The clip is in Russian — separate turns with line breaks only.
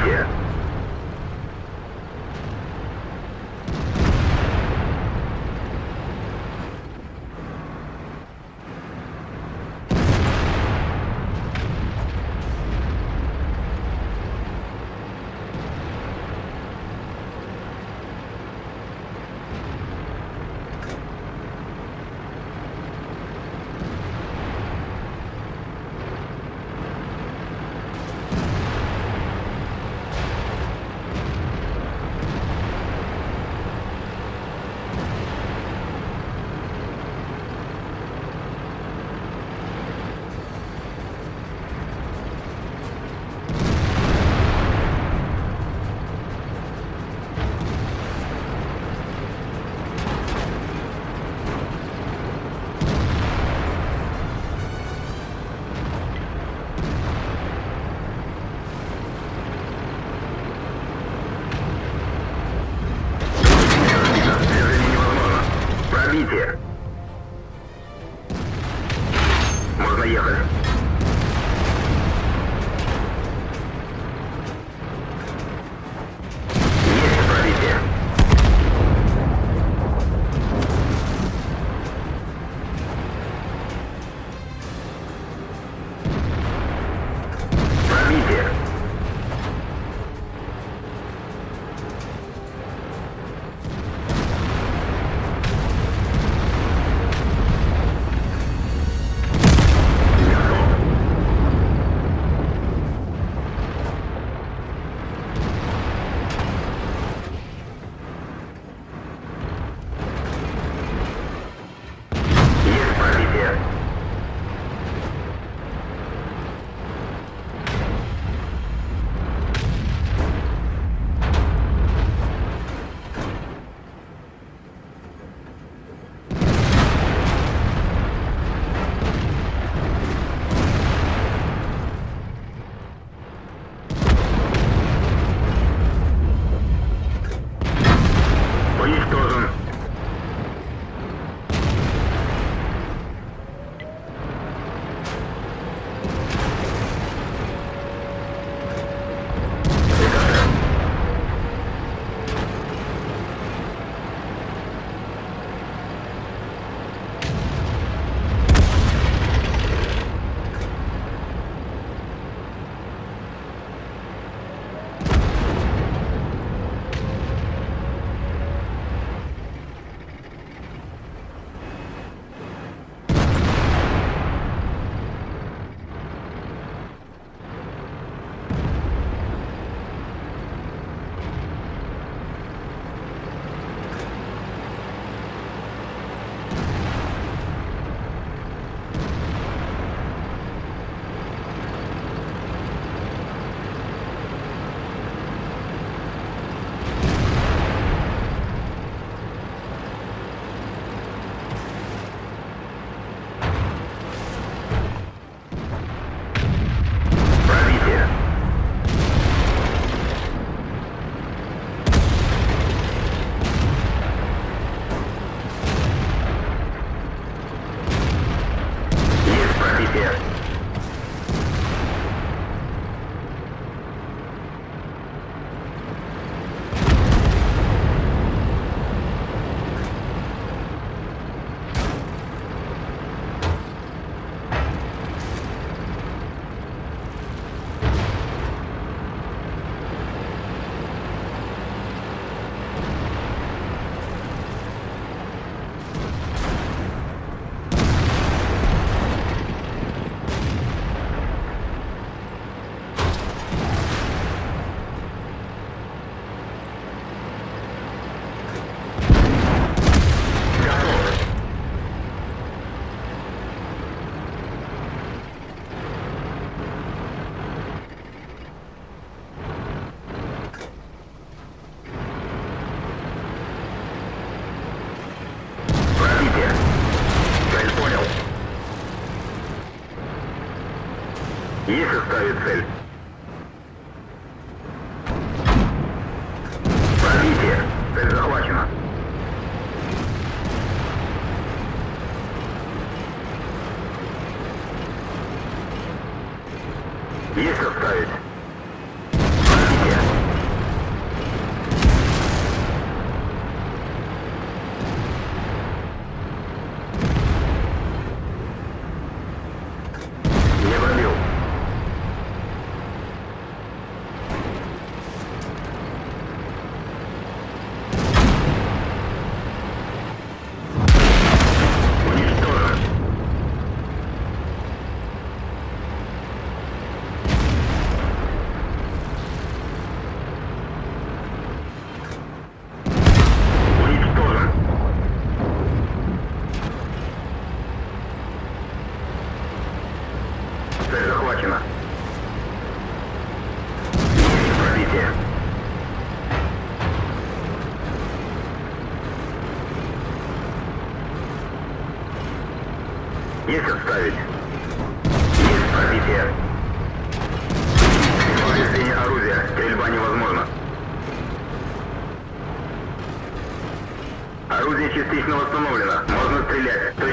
here. Пробитие. Можно ехать. Есть отставить. Есть пробитие. Повреждение орудия. Стрельба невозможна. Орудие частично восстановлено. Можно стрелять.